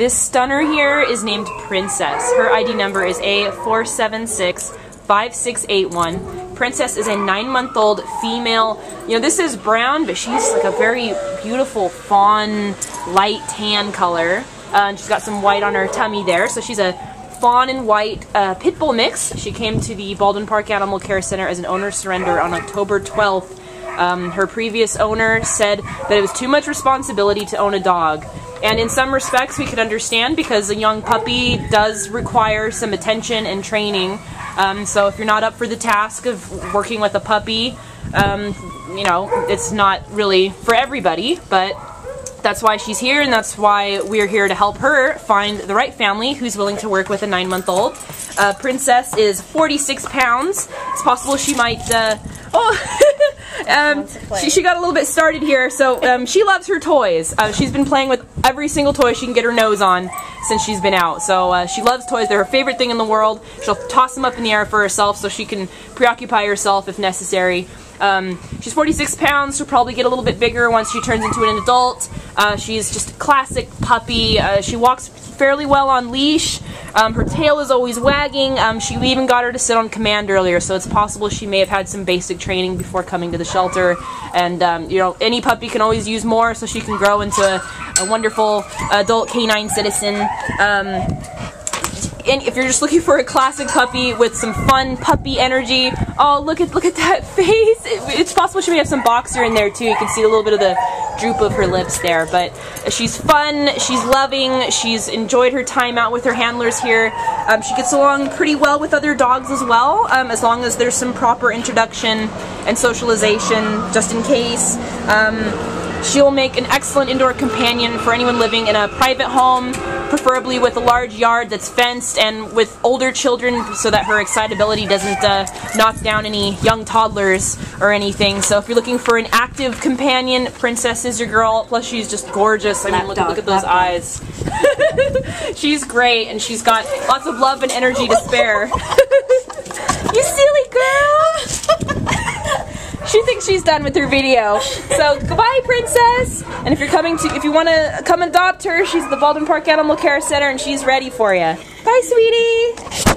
This stunner here is named Princess. Her ID number is A4765681. Princess is a nine-month-old female. You know, this is brown, but she's like a very beautiful fawn, light tan color. Uh, she's got some white on her tummy there, so she's a fawn and white uh, pit bull mix. She came to the Baldwin Park Animal Care Center as an owner surrender on October 12th. Um, her previous owner said that it was too much responsibility to own a dog. And in some respects, we could understand because a young puppy does require some attention and training. Um, so if you're not up for the task of working with a puppy, um, you know, it's not really for everybody, but that's why she's here and that's why we're here to help her find the right family who's willing to work with a nine month old. Uh, Princess is 46 pounds. It's possible she might, uh, oh, um, she, she got a little bit started here. So um, she loves her toys. Uh, she's been playing with every single toy she can get her nose on since she's been out. So uh, she loves toys. They're her favorite thing in the world. She'll toss them up in the air for herself so she can preoccupy herself if necessary. Um, she's 46 pounds. She'll probably get a little bit bigger once she turns into an adult. Uh, she's just a classic puppy. Uh, she walks fairly well on leash. Um, her tail is always wagging. Um, she even got her to sit on command earlier, so it's possible she may have had some basic training before coming to the shelter. And um, you know, any puppy can always use more, so she can grow into a, a wonderful adult canine citizen. And if you're just looking for a classic puppy with some fun puppy energy, oh look at look at that face. It, it's possible she may have some boxer in there too. You can see a little bit of the droop of her lips there, but she's fun, she's loving, she's enjoyed her time out with her handlers here. Um, she gets along pretty well with other dogs as well, um, as long as there's some proper introduction and socialization, just in case. Um, she'll make an excellent indoor companion for anyone living in a private home, preferably with a large yard that's fenced and with older children so that her excitability doesn't uh, knock down any young toddlers or anything. So if you're looking for an active companion, Princess is your girl. Plus she's just gorgeous. I mean, look, look at those eyes. she's great and she's got lots of love and energy to spare. you silly she she's done with her video. So goodbye, princess. And if you're coming to, if you want to come adopt her, she's the Baldwin Park Animal Care Center, and she's ready for you. Bye, sweetie.